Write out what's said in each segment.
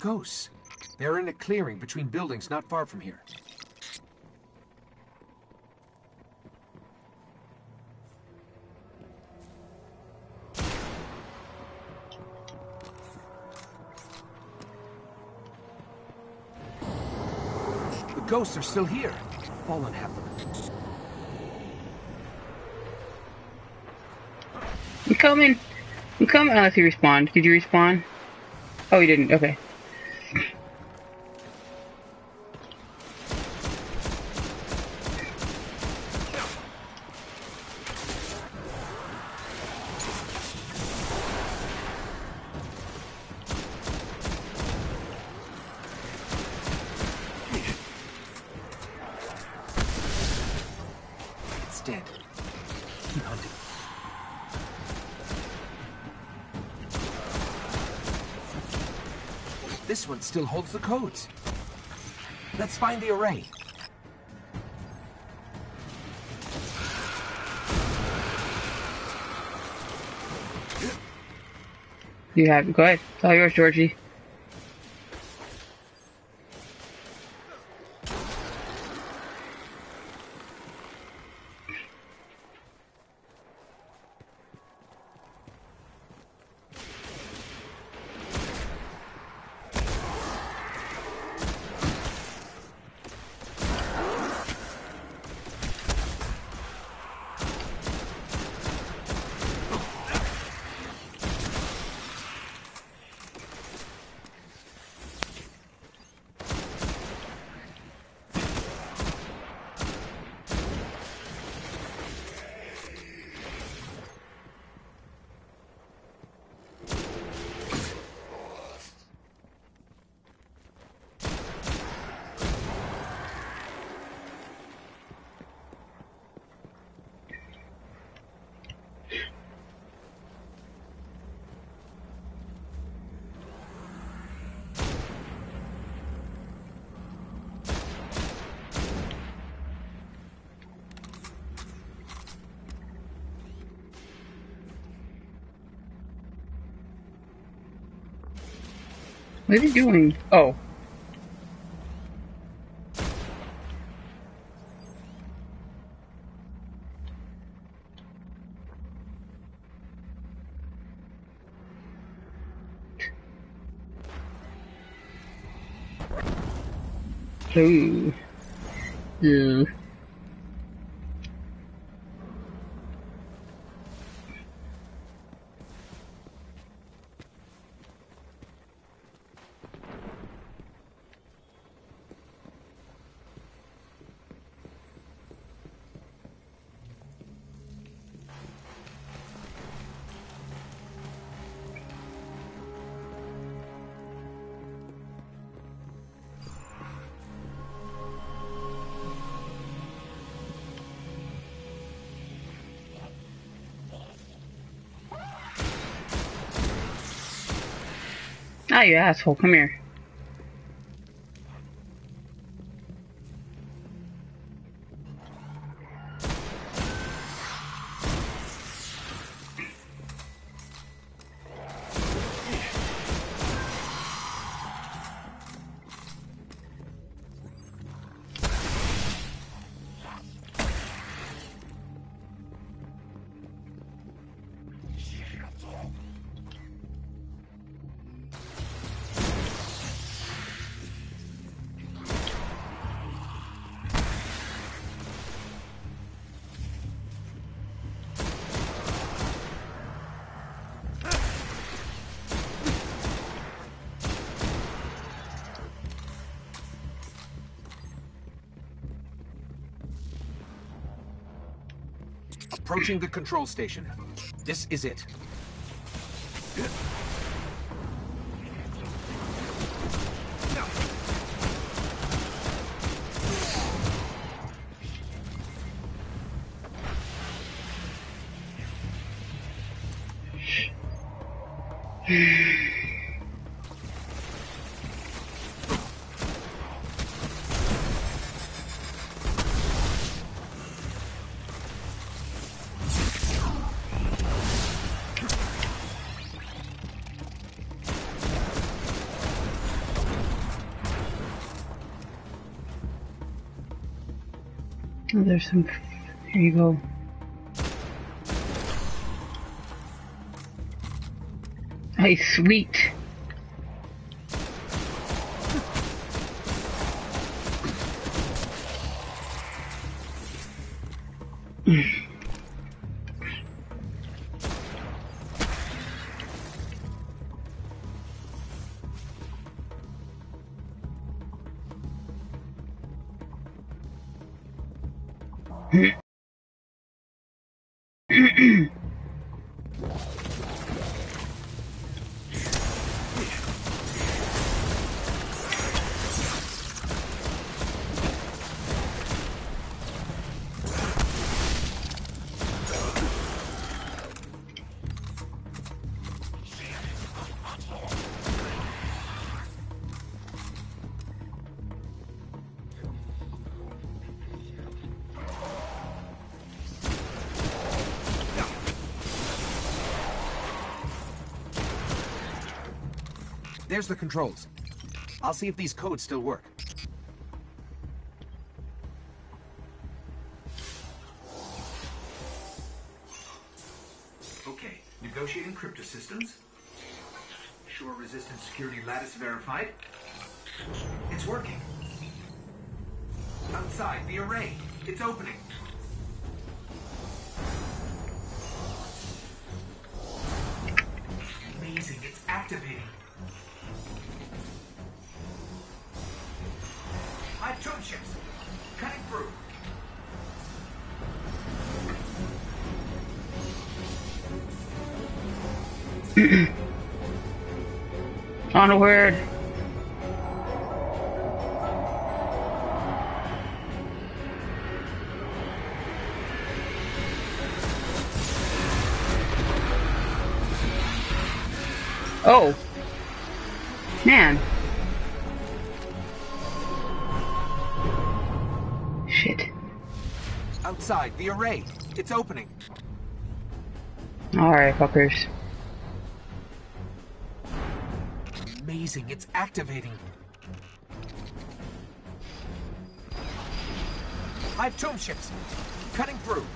Ghosts. They're in a clearing between buildings not far from here. The ghosts are still here. Fallen have them. I'm coming. I'm coming. Unless uh, you respawned. Did you respawn? Oh, you didn't. Okay. This one still holds the codes. Let's find the array. You have. Go ahead. It's all yours, Georgie. What are you doing? Oh. Ooh. Yeah. Ah, you asshole. Come here. Approaching the control station. This is it. Oh, there's some. Here you go. Hey, sweet. Hmm. There's the controls. I'll see if these codes still work. Okay, negotiating crypto systems. Shor resistant security lattice verified. It's working. Outside, the array. It's opening. Amazing, it's activating. Onward. Oh. Man. Shit. Outside, the array. It's opening. Alright, fuckers. It's activating. Five tomb ships. Cutting through.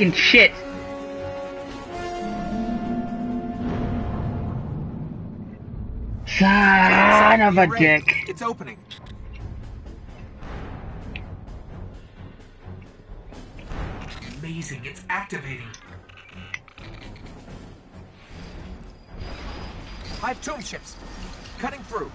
Fucking shit! Son of a dick. It's opening. Amazing, it's activating. Five tomb ships. Cutting through.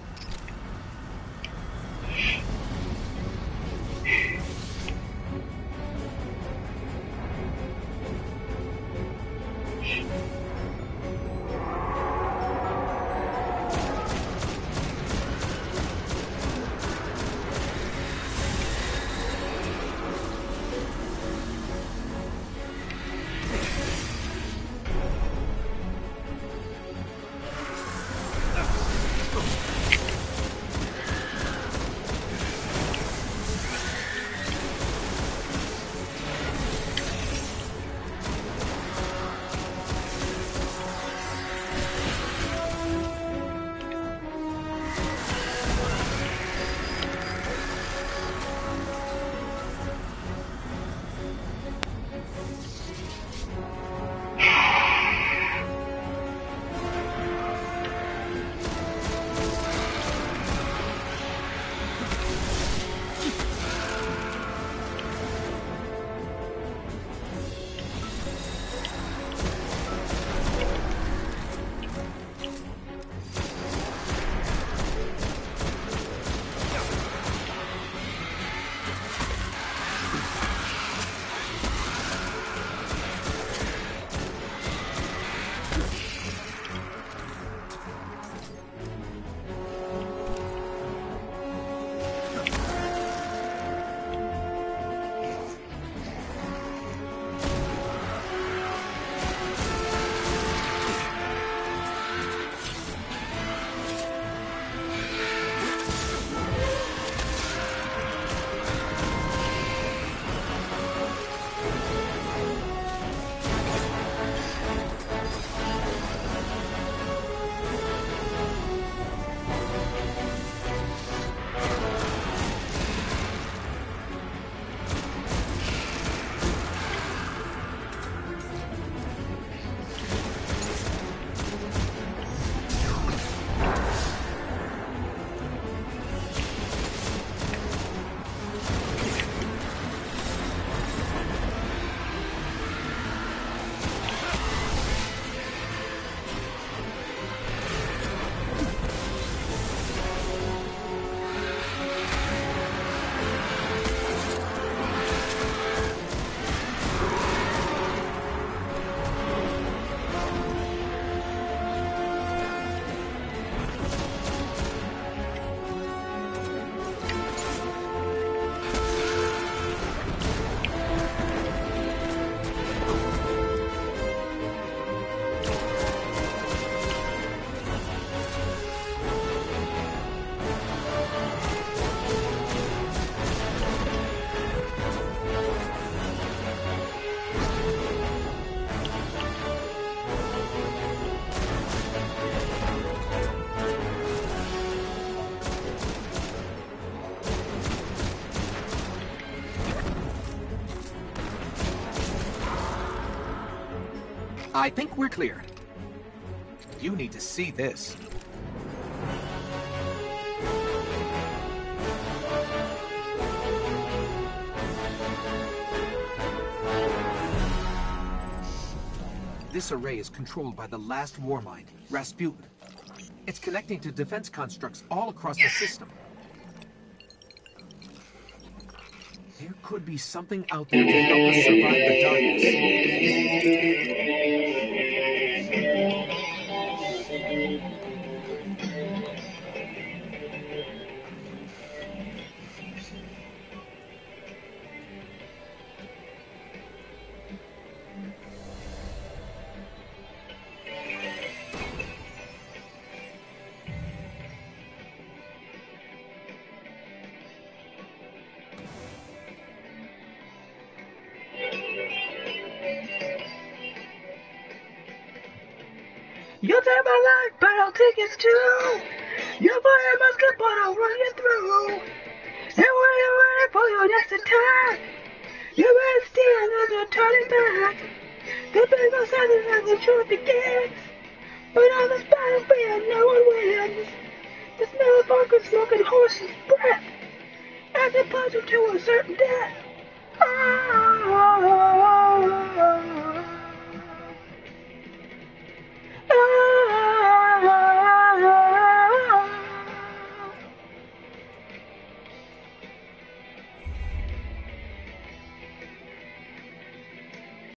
I think we're clear. You need to see this. This array is controlled by the last Warmind, Rasputin. It's connecting to defense constructs all across the system. There could be something out there to help us survive the darkness. You'll take my life, but I'll take it too. You'll fire a musket, but I'll run you through. And when you're ready for your next attack, you're ready still as you're turning back. The business ends as the truth begins. But on this battlefield, no one wins. The smell of vodka smoking horse's breath as it plunges to a certain death. Ah, 啊